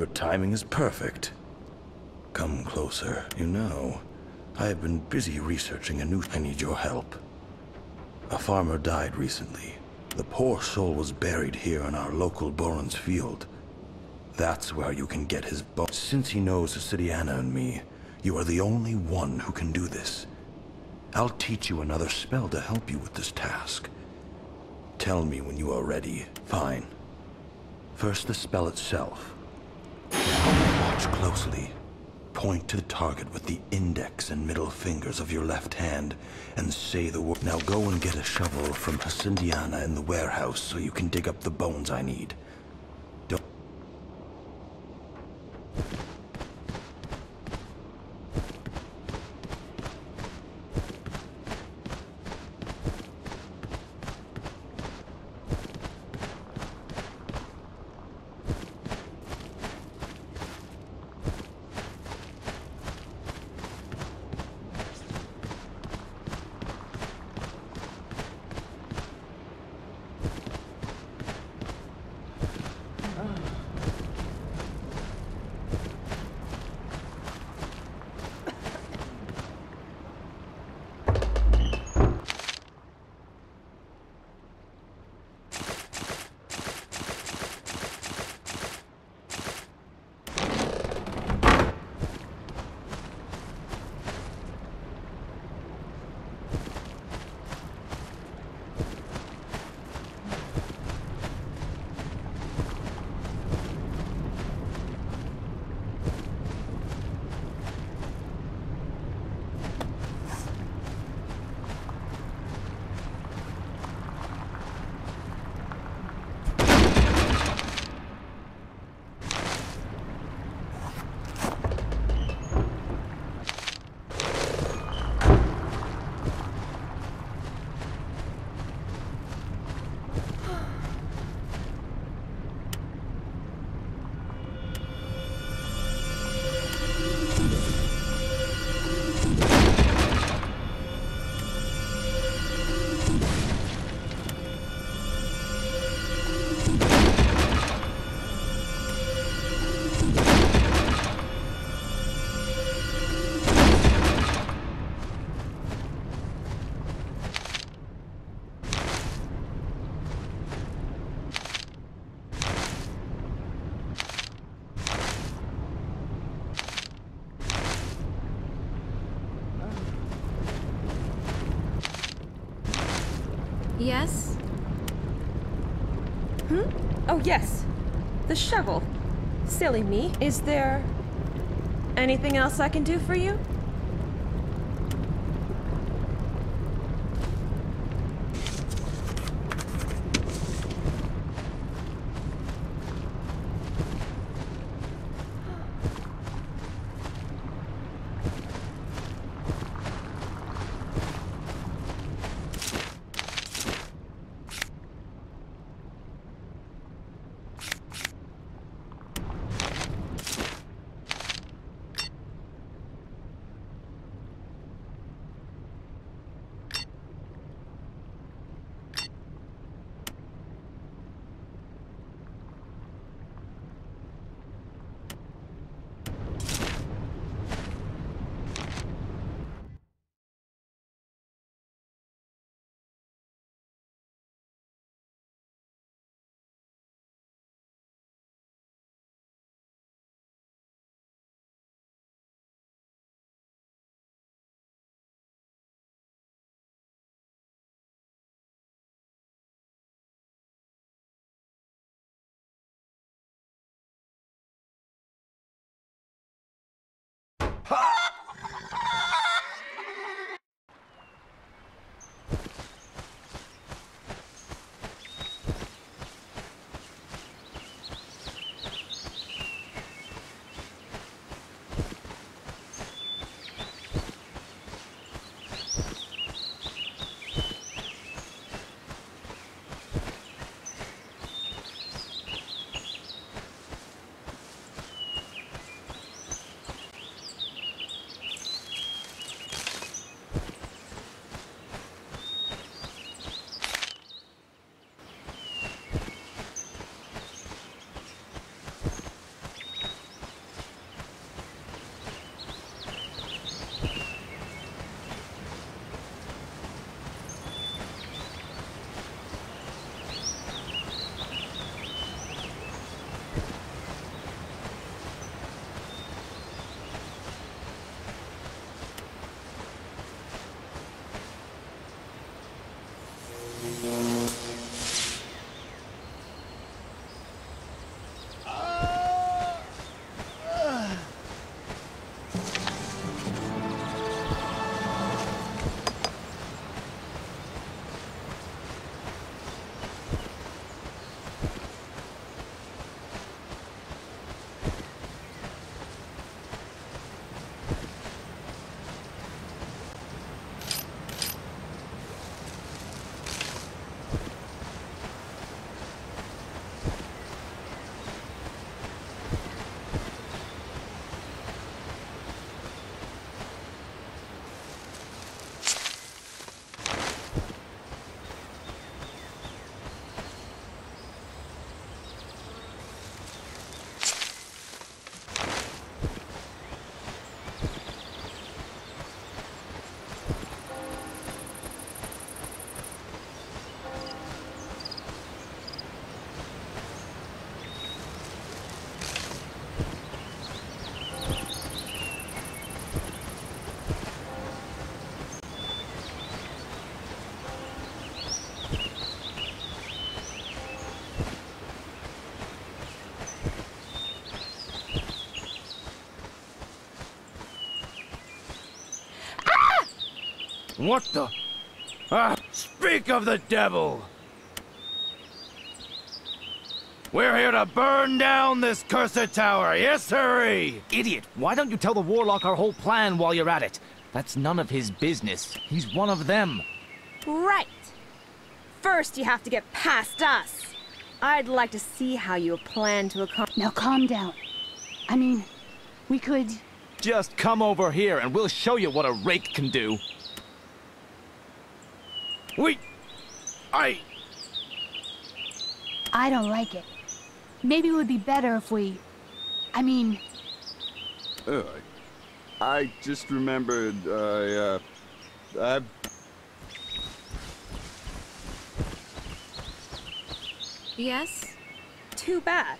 Your timing is perfect. Come closer. You know, I have been busy researching a new... I need your help. A farmer died recently. The poor soul was buried here in our local Boron's field. That's where you can get his bones. Since he knows Cydiana and me, you are the only one who can do this. I'll teach you another spell to help you with this task. Tell me when you are ready. Fine. First the spell itself. Watch closely. Point to the target with the index and middle fingers of your left hand and say the word. Now go and get a shovel from Hacindiana in the warehouse so you can dig up the bones I need. Don't Yes? Hmm? Oh, yes. The shovel. Silly me. Is there anything else I can do for you? Ha! What the? Ah, speak of the devil! We're here to burn down this cursed tower, yes sirree! Idiot! Why don't you tell the Warlock our whole plan while you're at it? That's none of his business. He's one of them. Right. First, you have to get past us. I'd like to see how you plan to accomplish. Now calm down. I mean, we could... Just come over here and we'll show you what a rake can do. We... I... I don't like it. Maybe it would be better if we... I mean... Uh, I just remembered, uh, uh, I... Yes? Too bad.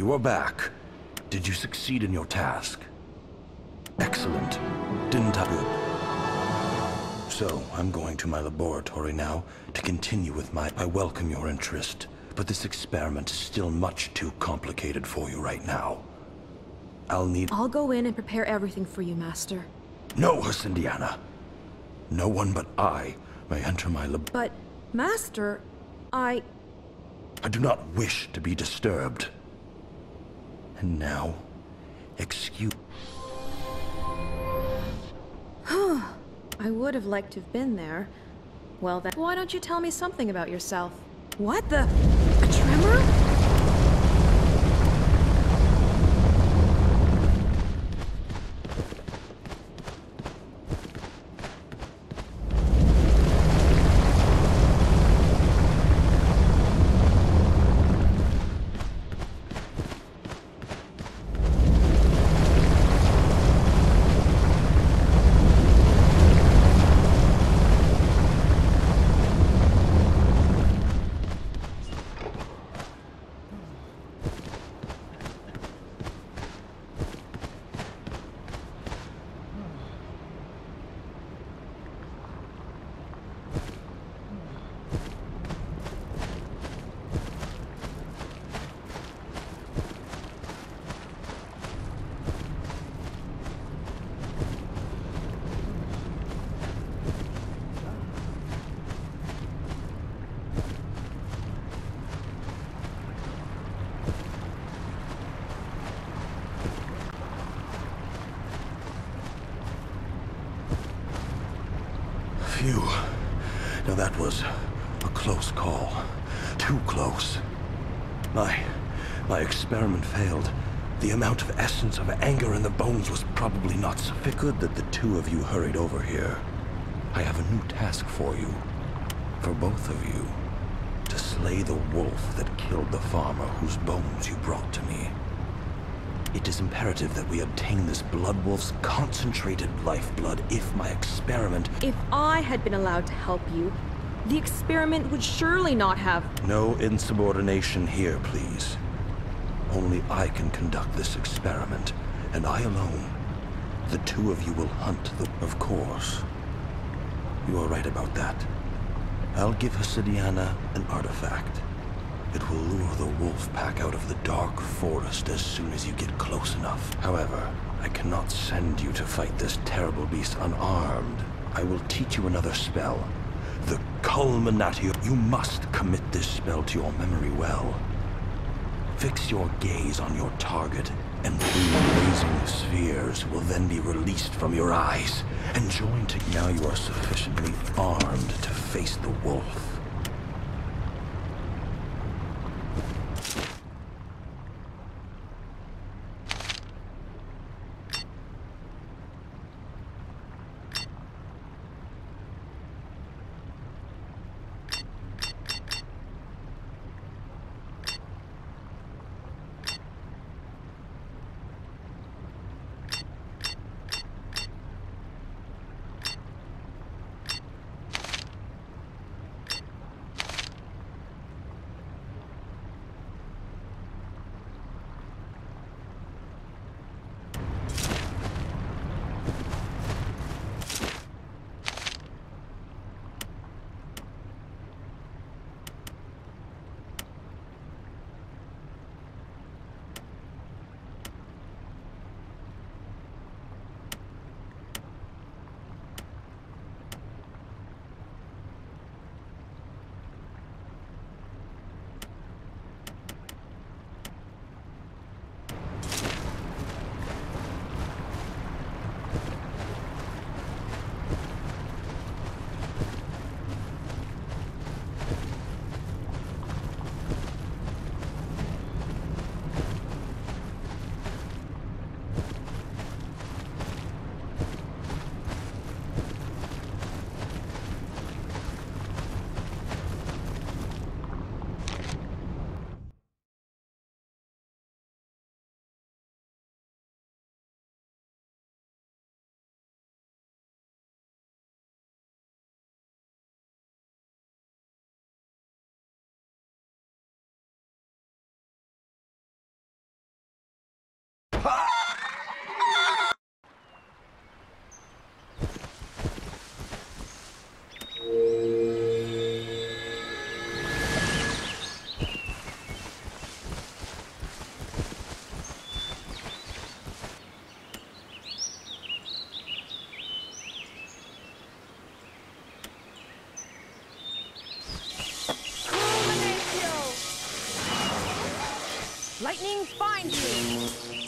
You are back. Did you succeed in your task? Excellent. Didn't I good? So, I'm going to my laboratory now to continue with my... I welcome your interest, but this experiment is still much too complicated for you right now. I'll need... I'll go in and prepare everything for you, Master. No, Hasyndiana. No one but I may enter my lab... But, Master, I... I do not wish to be disturbed. And now, excuse... I would have liked to have been there. Well then, why don't you tell me something about yourself? What the? A tremor? Phew. Now that was a close call. Too close. My... my experiment failed. The amount of essence of anger in the bones was probably not sufficient. Good that the two of you hurried over here. I have a new task for you. For both of you. To slay the wolf that killed the farmer whose bones you brought to me. It is imperative that we obtain this Blood Wolf's concentrated lifeblood if my experiment... If I had been allowed to help you, the experiment would surely not have... No insubordination here, please. Only I can conduct this experiment, and I alone. The two of you will hunt the... Of course. You are right about that. I'll give Hasyndiana an artifact. It will lure the wolf pack out of the dark forest as soon as you get close enough. However, I cannot send you to fight this terrible beast unarmed. I will teach you another spell. The Culminatio. You must commit this spell to your memory well. Fix your gaze on your target, and three blazing spheres will then be released from your eyes and join to... Now you are sufficiently armed to face the wolf. Lightning finds you!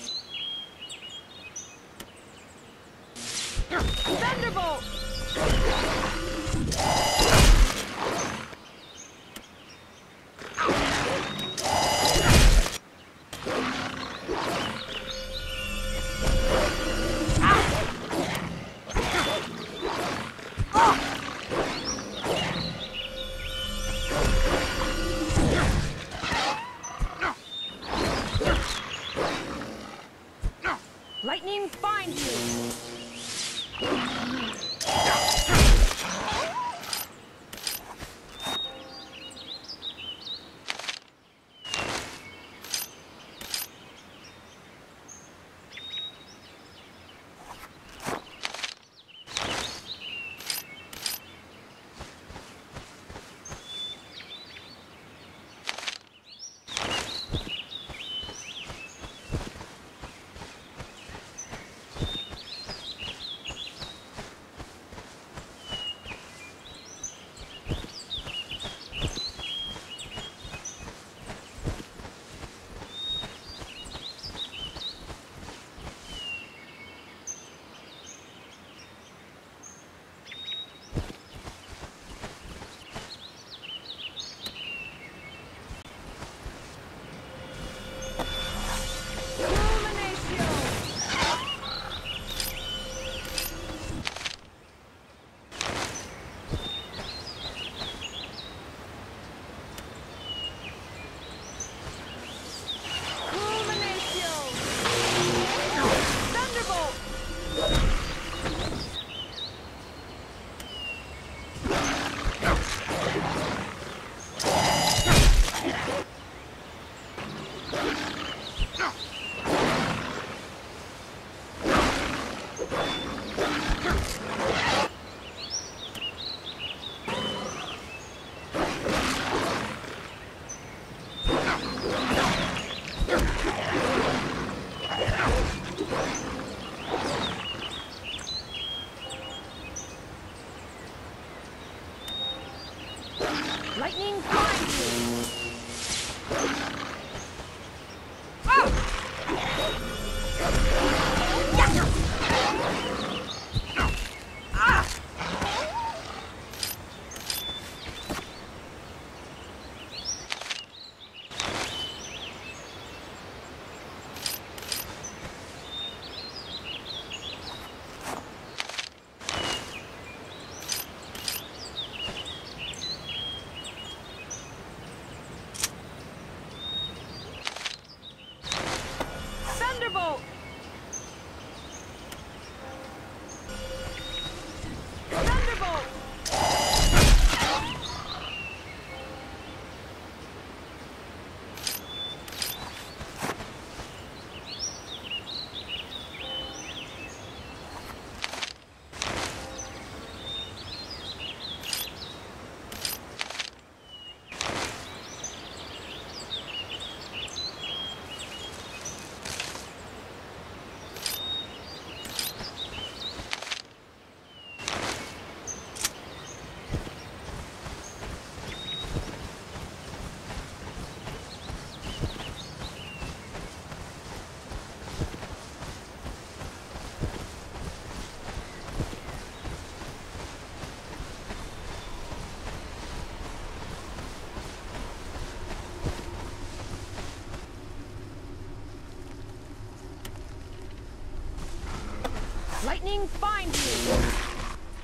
Lightning find you!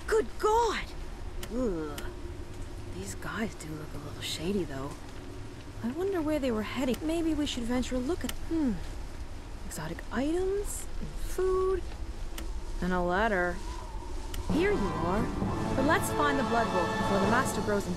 Good God! Ugh. These guys do look a little shady, though. I wonder where they were heading. Maybe we should venture a look at... Hmm. Exotic items, and food, and a letter. Here you are. But let's find the Blood Wolf before the Master grows in...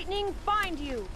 Lightning find you!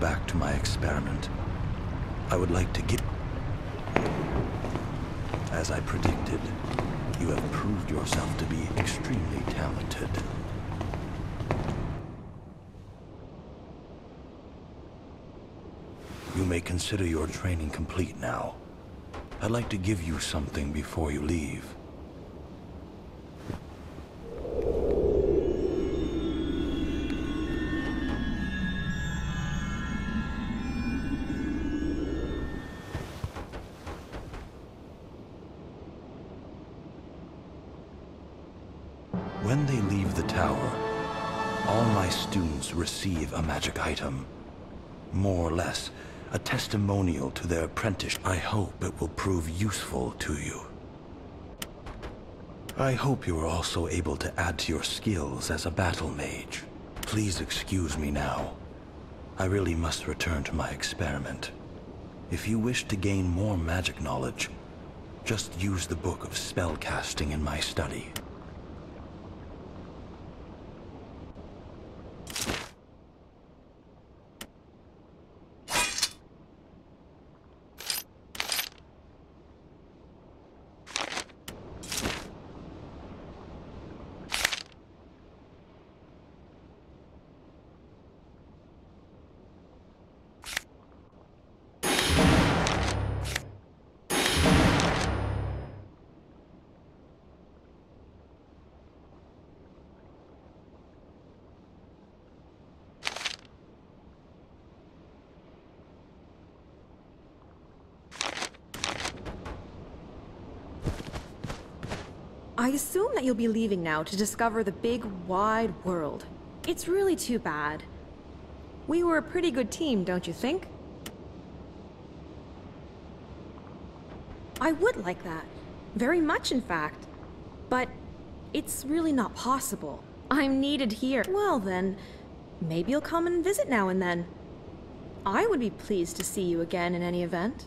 Back to my experiment, I would like to give... As I predicted, you have proved yourself to be extremely talented. You may consider your training complete now. I'd like to give you something before you leave. When they leave the tower, all my students receive a magic item. More or less, a testimonial to their apprentice. I hope it will prove useful to you. I hope you are also able to add to your skills as a battle mage. Please excuse me now. I really must return to my experiment. If you wish to gain more magic knowledge, just use the book of spellcasting in my study. I assume that you'll be leaving now to discover the big, wide world. It's really too bad. We were a pretty good team, don't you think? I would like that. Very much, in fact. But it's really not possible. I'm needed here. Well then, maybe you'll come and visit now and then. I would be pleased to see you again in any event.